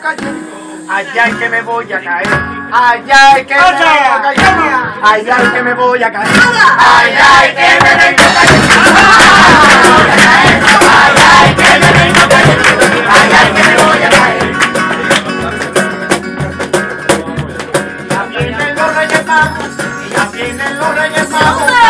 Allá es que me voy a caer. Allá es que me voy a caer. Allá es que me voy a caer. Allá es que me vengo cayendo. Allá es que me vengo cayendo. Allá es que me voy a caer. Ya vienen los reyes magos. Ya vienen los reyes magos.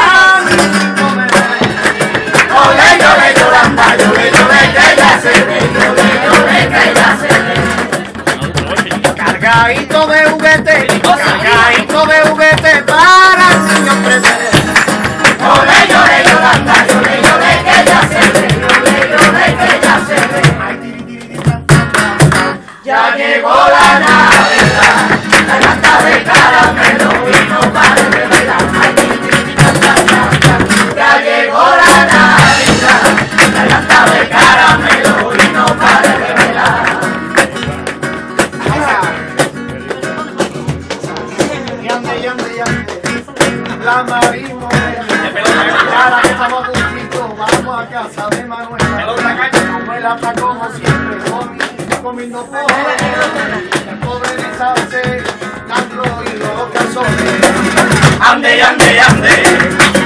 Ande, y ande, y ande. La marino, ahora que estamos juntitos, vamos a casa de Manuela. Manuela está como siempre, comi- comiendo pobre. Pobre de Nandro y los calzones. Ande, ande, ande.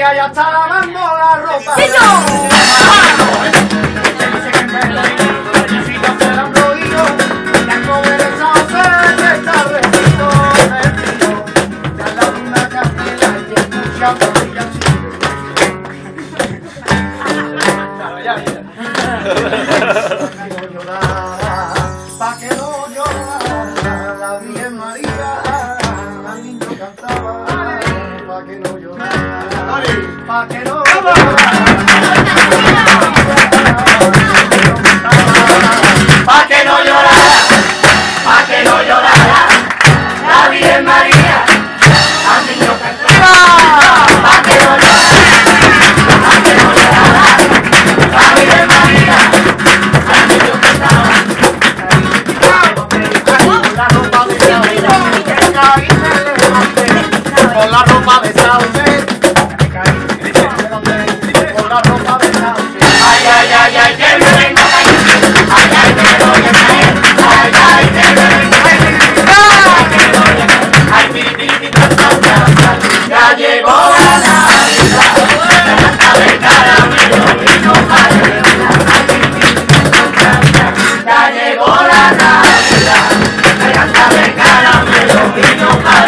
María ya está lavando la ropa. ¡Sí, yo! Pa' que no llorar, pa' que no Pa' que no llorara, pa' que no llorara, la Virgen María, al niño cantaba, pa' que no llorara, pa' que no llorara, la Virgen María, al niño cantaba. Con la ropa de que caí me levanté, con la ropa de la ropa de. Ay, ay, ay, ay, Ay, ay. Ay, ay, Ay, Ya llegó la Navidad. La verdad, amigo. Ya llegó la Navidad. La canta caramelo y no para.